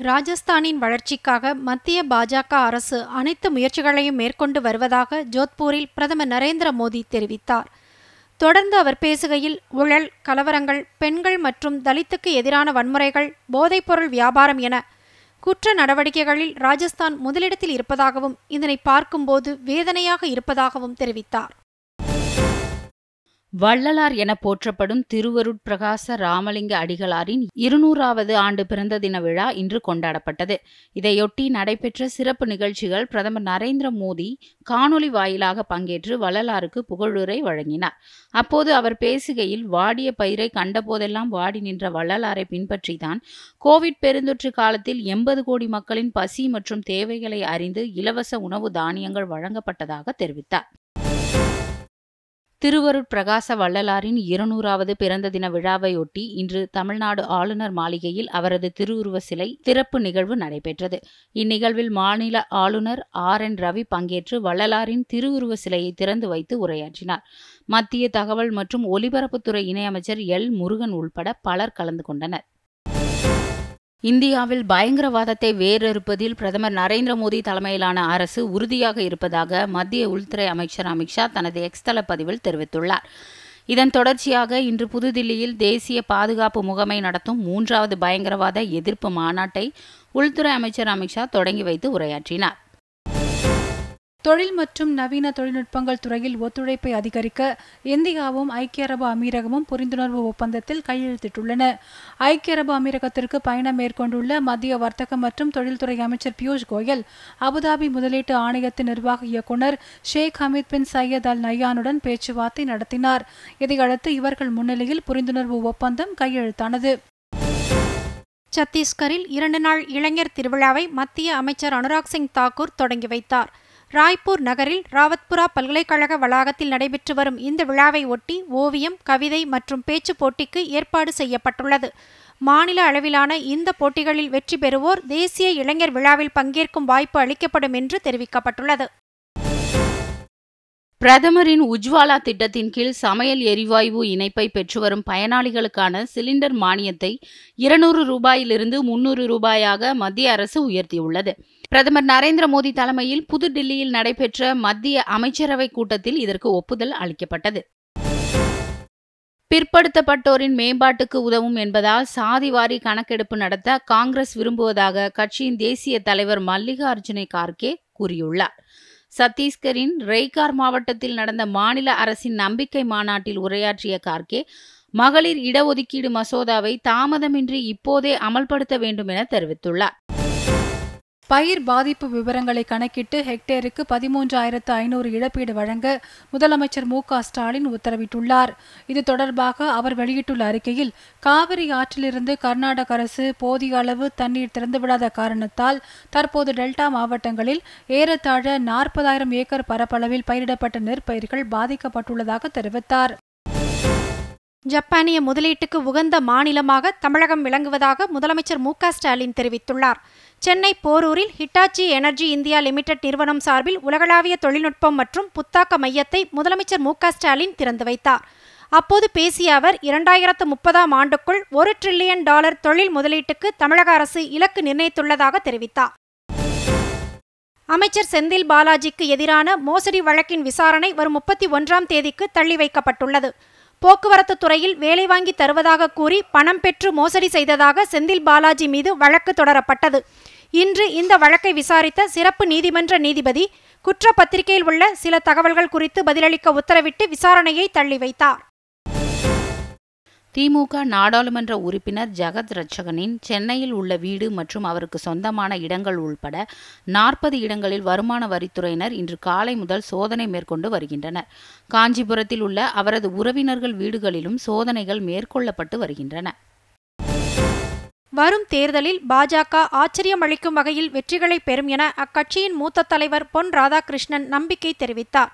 ராஜஸ்தானின் வளர்ச்சிக்காக மத்திய பாஜக அரசு அனைத்து முயற்சிகளையும் மேற்கொண்டு வருவதாக ஜோத்பூரில் பிரதமர் நரேந்திர மோடி தெரிவித்தார். தொடர்ந்து அவர் பேசுகையில் ஊழல் கலவரங்கள் பெண்கள் மற்றும் தலித்துக்கு எதிரான வன்முறைகள் போதைப்பொருள் வியாபாரம் என குற்ற நடவடிக்கைகளில் ராஜஸ்தான் முதலிடத்தில் இருப்பதாகவும் இதனை பார்க்கும்போது வேதனையாக இருப்பதாகவும் தெரிவித்தார். வள்ளலார் என போற்றப்படும் திருவருட் பிரகாச ராமலிங்க அடிகளாரின் இருநூறாவது ஆண்டு பிறந்த தின விழா இன்று கொண்டாடப்பட்டது. இதையொட்டி நடைபெற்ற சிறப்பு நிகழ்ச்சிகள் பிரதமர் நரேந்திர மோடி காணொலி வாயிலாக பங்கேற்று வள்ளலாருக்கு புகழுரை வழங்கினார். அப்போது அவர் பேசுகையில் வாடிய பயிரை கண்டபோதெல்லாம் வாடி நின்ற வள்ளலாரை பின்பற்றிதான் கோவிட் பெருந்தொற்று காலத்தில் எண்பது கோடி மக்களின் பசி மற்றும் தேவைகளை அறிந்து இலவச உணவு தானியங்கள் வழங்கப்பட்டதாக தெரிவித்தார். திருவருட் பிரகாச வள்ளலாரின் இருநூறாவது பிறந்த தின விழாவையொட்டி இன்று தமிழ்நாடு ஆளுநர் மாளிகையில் அவரது திருவுருவ சிலை திறப்பு நிகழ்வு நடைபெற்றது. இந்நிகழ்வில் மாநில ஆளுநர் ஆர். என். ரவி பங்கேற்று வள்ளலாரின் திருவுருவ சிலையை திறந்து வைத்து உரையாற்றினார். மத்திய தகவல் மற்றும் ஒலிபரப்புத்துறை இணையமைச்சர் எல். முருகன் உள்பட பலர் கலந்து கொண்டனர். இந்தியாவில் பயங்கரவாதத்தை வேரறுப்பதில் பிரதமர் நரேந்திர மோடி தலைமையிலான அரசு உறுதியாக இருப்பதாக மத்திய உள்துறை அமைச்சர் அமித்ஷா தனது எக்ஸ்தல பதிவில் தெரிவித்துள்ளார். இதன் தொடர்ச்சியாக இன்று புதுதில்லியில் தேசிய பாதுகாப்பு முகமை நடத்தும் மூன்றாவது பயங்கரவாத எதிர்ப்பு மாநாட்டை உள்துறை அமைச்சர் அமித்ஷா தொடங்கி வைத்து உரையாற்றினார். தொழில் மற்றும் நவீன தொழில்நுட்பங்கள் துறையில் ஒத்துழைப்பை அதிகரிக்க இந்தியாவும் ஐக்கிய அரபு அமீரகமும் புரிந்துணர்வு ஒப்பந்தத்தில் கையெழுத்திட்டுள்ளன. ஐக்கிய அரபு அமீரகத்திற்கு பயணம் மேற்கொண்டுள்ள மத்திய வர்த்தக மற்றும் தொழில்துறை அமைச்சர் பியூஷ் கோயல் அபுதாபி முதலீட்டு ஆணையத்தின் நிர்வாக இயக்குநர் ஷேக் ஹமீத் பின் சையத் அல் நையானுடன் பேச்சுவார்த்தை நடத்தினார். இதையடுத்து இவர்கள் முன்னிலையில் புரிந்துணர்வு ஒப்பந்தம் கையெழுத்தானது. சத்தீஸ்கரில் இரண்டு நாள் இளைஞர் திருவிழாவை மத்திய அமைச்சர் அனுராக் சிங் தாக்கூர் தொடங்கி வைத்தார். ராய்ப்பூர் நகரில் ராவத்புரா பல்கலைக்கழக வளாகத்தில் நடைபெற்று வரும் இந்த விழாவை ஒட்டி ஓவியம் கவிதை மற்றும் பேச்சு போட்டிக்கு ஏற்பாடு செய்யப்பட்டுள்ளது. மாநில அளவிலான இந்த போட்டிகளில் வெற்றி பெறுவோர் தேசிய இளைஞர் விழாவில் பங்கேற்கும் வாய்ப்பு அளிக்கப்படும் என்று தெரிவிக்கப்பட்டுள்ளது. பிரதமரின் உஜ்வாலா திட்டத்தின் கீழ் சமையல் எரிவாயு இணைப்பை பெற்று வரும் பயனாளிகளுக்கான சிலிண்டர் மானியத்தை இருநூறு ரூபாயிலிருந்து முன்னூறு ரூபாயாக மத்திய அரசு உயர்த்தியுள்ளது. பிரதமர் நரேந்திர மோடி தலைமையில் புதுடில்லியில் நடைபெற்ற மத்திய அமைச்சரவை கூட்டத்தில் இதற்கு ஒப்புதல் அளிக்கப்பட்டது. பிற்படுத்தப்பட்டோரின் மேம்பாட்டுக்கு உதவும் என்பதால் சாதிவாரி கணக்கெடுப்பு நடத்த காங்கிரஸ் விரும்புவதாக கட்சியின் தேசிய தலைவர் மல்லிகார்ஜுனை கார்கே கூறியுள்ளார். சத்தீஸ்கரின் ரெய்கார் மாவட்டத்தில் நடந்த மாநில அரசின் நம்பிக்கை மாநாட்டில் உரையாற்றிய கார்கே மகளிர் இடஒதுக்கீடு மசோதாவை தாமதமின்றி இப்போதே அமல்படுத்த வேண்டும் என தெரிவித்துள்ளார். பயிர் பாதிப்பு விவரங்களை கணக்கிட்டு ஹெக்டேருக்கு பதிமூன்றாயிரத்து ஐநூறு இழப்பீடு வழங்க முதலமைச்சர் மு ஸ்டாலின் உத்தரவிட்டுள்ளார். இது தொடர்பாக அவர் வெளியிட்டுள்ள அறிக்கையில் காவிரி ஆற்றிலிருந்து கர்நாடக அரசு போதிய அளவு தண்ணீர் திறந்துவிடாத காரணத்தால் தற்போது டெல்டா மாவட்டங்களில் ஏறத்தாழ நாற்பதாயிரம் ஏக்கர் பரப்பளவில் பயிரிடப்பட்ட நெற்பயிர்கள் பாதிக்கப்பட்டுள்ளதாக தெரிவித்தார். ஜப்பானிய முதலீட்டுக்கு உகந்த மாநிலமாக தமிழகம் விளங்குவதாக முதலமைச்சர் மு ஸ்டாலின் தெரிவித்துள்ளார். சென்னை போரூரில் ஹிட்டாச்சி எனர்ஜி இந்தியா லிமிடெட் நிறுவனம் சார்பில் உலகளாவிய தொழில்நுட்பம் மற்றும் புத்தாக்க மையத்தை முதலமைச்சர் மு ஸ்டாலின் திறந்து வைத்தார். அப்போது பேசிய அவர் இரண்டாயிரத்து முப்பதாம் ஆண்டுக்குள் ஒரு டிரில்லியன் டாலர் தொழில் முதலீட்டுக்கு தமிழக அரசு இலக்கு நிர்ணயித்துள்ளதாக தெரிவித்தார். அமைச்சர் செந்தில் பாலாஜிக்கு எதிரான மோசடி வழக்கின் விசாரணை வரும் முப்பத்தி ஒன்றாம் தேதிக்கு தள்ளி வைக்கப்பட்டுள்ளது. போக்குவரத்து துறையில் வேலை வாங்கி தருவதாக கூறி பணம் பெற்று மோசடி செய்ததாக செந்தில் பாலாஜி மீது வழக்கு தொடரப்பட்டது. இன்று இந்த வழக்கை விசாரித்த சிறப்பு நீதிமன்ற நீதிபதி குற்றப்பத்திரிகையில் உள்ள சில தகவல்கள் குறித்து பதிலளிக்க உத்தரவிட்டு விசாரணையை தள்ளி வைத்தார். திமுக நாடாளுமன்ற உறுப்பினர் ஜெகத் ரட்சகனின் சென்னையில் உள்ள வீடு மற்றும் அவருக்கு சொந்தமான இடங்கள் உள்பட நாற்பது இடங்களில் வருமான வரித்துறையினர் இன்று காலை முதல் சோதனை மேற்கொண்டு வருகின்றனர். காஞ்சிபுரத்தில் உள்ள அவரது உறவினர்கள் வீடுகளிலும் சோதனைகள் மேற்கொள்ளப்பட்டு வருகின்றன. வரும் தேர்தலில் பாஜக ஆச்சரியமளிக்கும் வகையில் வெற்றிகளை பெறும் என அக்கட்சியின் மூத்த தலைவர் பொன் ராதாகிருஷ்ணன் நம்பிக்கை தெரிவித்தார்.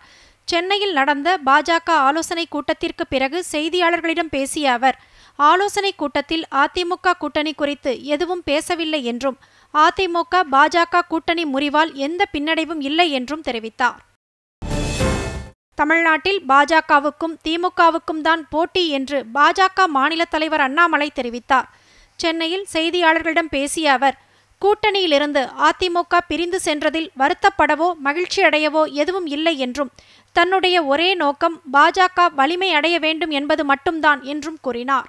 சென்னையில் நடந்த பாஜக ஆலோசனை கூட்டத்திற்கு பிறகு செய்தியாளர்களிடம் பேசிய அவர் ஆலோசனை கூட்டத்தில் அதிமுக கூட்டணி குறித்து எதுவும் பேசவில்லை என்றும் அதிமுக பாஜக கூட்டணி முறிவால் எந்த பின்னடைவும் இல்லை என்றும் தெரிவித்தார். தமிழ்நாட்டில் பாஜகவுக்கும் திமுகவுக்கும் தான் போட்டி என்று பாஜக மாநில தலைவர் அண்ணாமலை தெரிவித்தார். சென்னையில் செய்தியாளர்களிடம் பேசிய அவர் கூட்டணியிலிருந்து அதிமுக பிரிந்து சென்றதில் வருத்தப்படவோ மகிழ்ச்சியடையவோ எதுவும் இல்லை என்றும் தன்னுடைய ஒரே நோக்கம் பாஜக வலிமை அடைய வேண்டும் என்பது மட்டும்தான் என்றும் கூறினார்.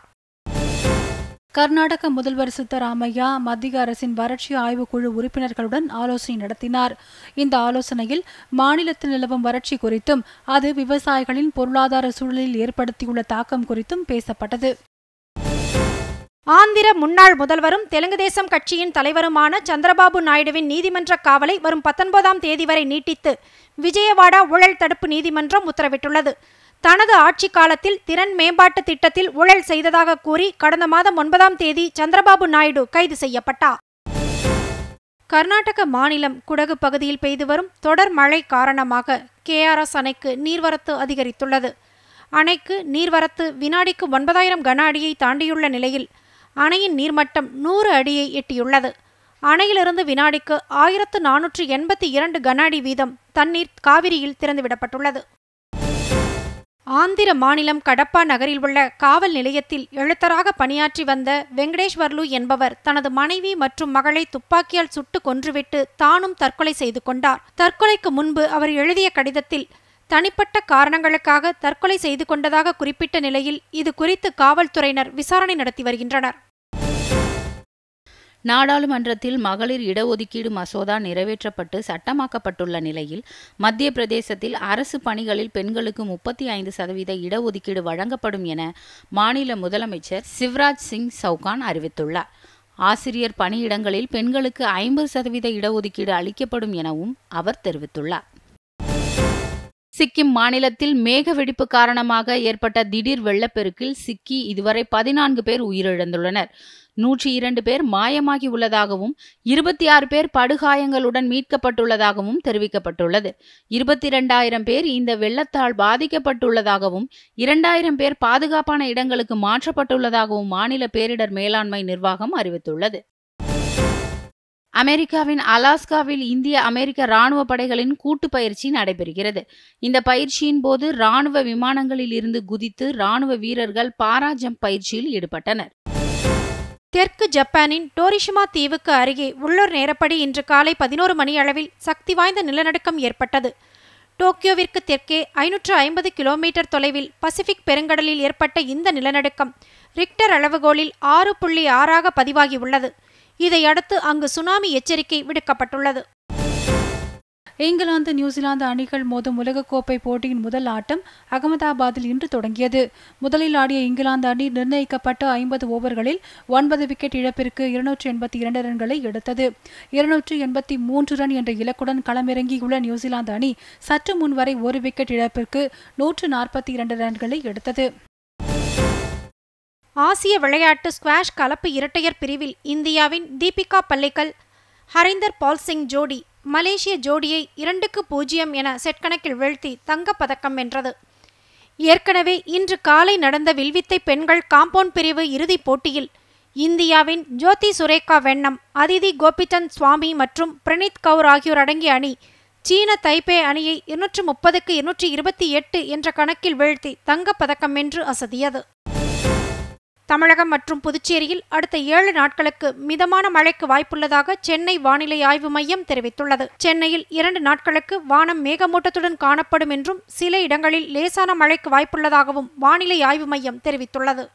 கர்நாடக முதல்வர் சித்தராமையா மத்திய அரசின் வறட்சி ஆய்வுக்குழு உறுப்பினர்களுடன் ஆலோசனை நடத்தினார். இந்த ஆலோசனையில் மாநிலத்தில் நிலவும் வறட்சி குறித்தும் அது விவசாயிகளின் பொருளாதார சூழலில் ஏற்படுத்தியுள்ள தாக்கம் குறித்தும் பேசப்பட்டது. ஆந்திர முன்னாள் முதல்வரும் தெலுங்கு தேசம் கட்சியின் தலைவருமான சந்திரபாபு நாயுடுவின் நீதிமன்ற காவலை வரும் பத்தொன்பதாம் தேதி வரை நீட்டித்து விஜயவாடா ஊழல் தடுப்பு நீதிமன்றம் உத்தரவிட்டுள்ளது. தனது ஆட்சி காலத்தில் திறன் மேம்பாட்டு திட்டத்தில் ஊழல் செய்ததாக கூறி கடந்த மாதம் ஒன்பதாம் தேதி சந்திரபாபு நாயுடு கைது செய்யப்பட்டார். கர்நாடக மாநிலம் குடகு பகுதியில் பெய்து வரும் தொடர் மழை காரணமாக கேஆர்எஸ் அணைக்கு நீர்வரத்து அதிகரித்துள்ளது. அணைக்கு நீர்வரத்து வினாடிக்கு ஒன்பதாயிரம் கன அடியை தாண்டியுள்ள நிலையில் அணையின் நீர்மட்டம் நூறு அடியை எட்டியுள்ளது. அணையிலிருந்து வினாடிக்கு ஆயிரத்து நானூற்று எண்பத்தி இரண்டு கன அடி வீதம் தண்ணீர் காவிரியில் திறந்துவிடப்பட்டுள்ளது. ஆந்திர மாநிலம் கடப்பா நகரில் உள்ள காவல் நிலையத்தில் எழுத்தராக பணியாற்றி வந்த வெங்கடேஸ்வர்லு என்பவர் தனது மனைவி மற்றும் மகளை துப்பாக்கியால் சுட்டு கொன்றுவிட்டு தானும் தற்கொலை செய்து கொண்டார். தற்கொலைக்கு முன்பு அவர் எழுதிய கடிதத்தில் தனிப்பட்ட காரணங்களுக்காக தற்கொலை செய்து கொண்டதாக குறிப்பிட்ட நிலையில் இது குறித்து காவல்துறையினர் விசாரணை நடத்தி வருகின்றனர். நாடாளுமன்றத்தில் மகளிர் இடஒதுக்கீடு மசோதா நிறைவேற்றப்பட்டு சட்டமாக்கப்பட்டுள்ள நிலையில் மத்திய பிரதேசத்தில் அரசு பணிகளில் பெண்களுக்கு முப்பத்தி ஐந்து சதவீத இடஒதுக்கீடு வழங்கப்படும் என மாநில முதலமைச்சர் சிவராஜ் சிங் சவுகான் அறிவித்துள்ளார். ஆசிரியர் பணியிடங்களில் பெண்களுக்கு ஐம்பது சதவீத இடஒதுக்கீடு அளிக்கப்படும் எனவும் அவர் தெரிவித்துள்ளார். சிக்கிம் மாநிலத்தில் மேக வெடிப்பு காரணமாக ஏற்பட்ட திடீர் வெள்ளப்பெருக்கில் சிக்கி இதுவரை பதினான்கு பேர் உயிரிழந்துள்ளனர். நூற்றி இரண்டு பேர் மாயமாகி உள்ளதாகவும் இருபத்தி ஆறு பேர் படுகாயங்களுடன் மீட்கப்பட்டுள்ளதாகவும் தெரிவிக்கப்பட்டுள்ளது. இருபத்தி இரண்டாயிரம் பேர் இந்த வெள்ளத்தால் பாதிக்கப்பட்டுள்ளதாகவும் இரண்டாயிரம் பேர் பாதுகாப்பான இடங்களுக்கு மாற்றப்பட்டுள்ளதாகவும் மாநில பேரிடர் மேலாண்மை நிர்வாகம் அறிவித்துள்ளது. அமெரிக்காவின் அலாஸ்காவில் இந்திய அமெரிக்க ராணுவ படைகளின் கூட்டு பயிற்சி நடைபெறுகிறது. இந்த பயிற்சியின் போது ராணுவ விமானங்களில் இருந்து குதித்து ராணுவ வீரர்கள் பாராஜம்ப் பயிற்சியில் ஈடுபட்டனர். தெற்கு ஜப்பானின் டோரிஷிமா தீவுக்கு அருகே உள்ளூர் நேரப்படி இன்று காலை பதினோரு மணி அளவில் சக்தி வாய்ந்த நிலநடுக்கம் ஏற்பட்டது. டோக்கியோவிற்கு தெற்கே ஐநூற்று ஐம்பது கிலோமீட்டர் தொலைவில் பசிபிக் பெருங்கடலில் ஏற்பட்ட இந்த நிலநடுக்கம் ரிக்டர் அளவுகோலில் ஆறு புள்ளி ஆறாக பதிவாகியுள்ளது. இதையடுத்து அங்கு சுனாமி எச்சரிக்கை விடுக்கப்பட்டுள்ளது. இங்கிலாந்து நியூசிலாந்து அணிகள் மோதும் உலகக்கோப்பை போட்டியின் முதல் ஆட்டம் அகமதாபாத்தில் இன்று தொடங்கியது. முதலில் ஆடிய இங்கிலாந்து அணி நிர்ணயிக்கப்பட்ட ஐம்பது ஓவர்களில் ஒன்பது விக்கெட் இழப்பிற்கு இருநூற்று எண்பத்தி இரண்டு ரன்களை எடுத்தது. இருநூற்று எண்பத்தி மூன்று ரன் என்ற இலக்குடன் களமிறங்கியுள்ள நியூசிலாந்து அணி சற்று முன்வரை ஒரு விக்கெட் இழப்பிற்கு நூற்று நாற்பத்தி இரண்டு ரன்களை எடுத்தது. ஆசிய விளையாட்டு ஸ்குவாஷ் கலப்பு இரட்டையர் பிரிவில் இந்தியாவின் தீபிகா பல்லிக்கல் ஹரிந்தர் பால் சிங் ஜோடி மலேசிய ஜோடியை இரண்டுக்கு பூஜ்ஜியம் என செட் கணக்கில் வீழ்த்தி தங்கப்பதக்கம் வென்றது. ஏற்கனவே இன்று காலை நடந்த வில்வித்தை பெண்கள் காம்பவுண்ட் பிரிவு இறுதிப் போட்டியில் இந்தியாவின் ஜோதி சுரேகா வெண்ணம் அதிதி கோபிச்சந்த் சுவாமி மற்றும் பிரணீத் கவுர் ஆகியோர் அடங்கிய அணி சீன தைப்பே அணியை இருநூற்று முப்பதுக்கு இருநூற்றி இருபத்தி எட்டு என்ற கணக்கில் வீழ்த்தி தங்கப்பதக்கம் வென்று அசதியது. தமிழகம் மற்றும் புதுச்சேரியில் அடுத்த ஏழு நாட்களுக்கு மிதமான மழைக்கு வாய்ப்புள்ளதாக சென்னை வானிலை ஆய்வு மையம் தெரிவித்துள்ளது. சென்னையில் இரண்டு நாட்களுக்கு வானம் மேகமூட்டத்துடன் காணப்படும் என்றும் சில இடங்களில் லேசான மழைக்கு வாய்ப்புள்ளதாகவும் வானிலை ஆய்வு மையம் தெரிவித்துள்ளது.